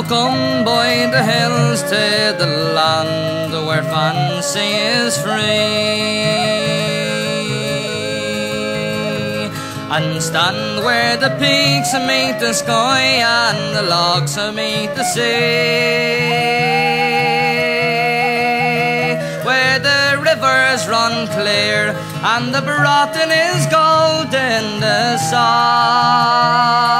come by the hills to the land where fancy is free and stand where the peaks meet the sky and the logs meet the sea. Where the rivers run clear and the Broughton is golden the sun.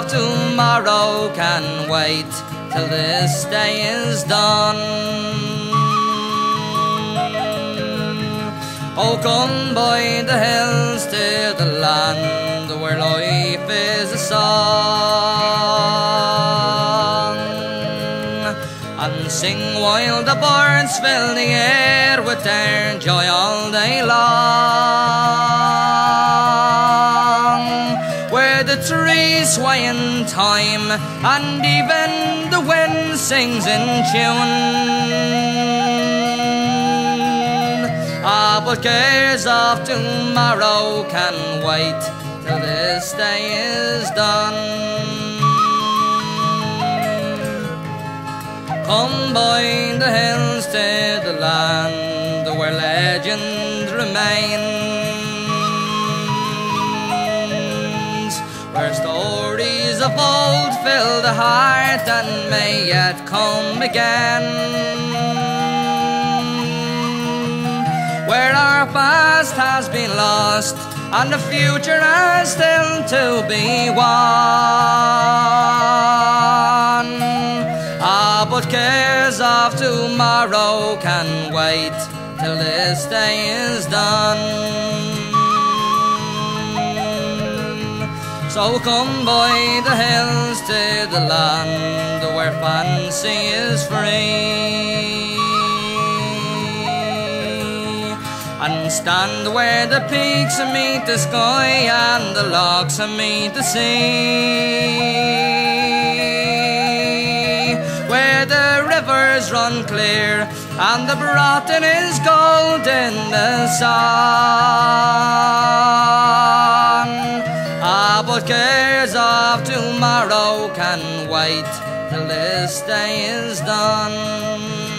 Of tomorrow can wait till this day is done. Oh, come by the hills to the land where life is a song. And sing while the birds fill the air with their joy all day long. Trees sway in time and even the wind sings in tune. Ah, but cares of tomorrow can wait till this day is done. Come by the hills to the land where legend remains, of old fill the heart and may yet come again where our past has been lost and the future has still to be won. Ah, but cares of tomorrow can wait till this day is done. So come by the hills to the land where fancy is free. And stand where the peaks meet the sky and the logs meet the sea. Where the rivers run clear and the Broughton is gold in the sun. But cares of tomorrow can wait till this day is done.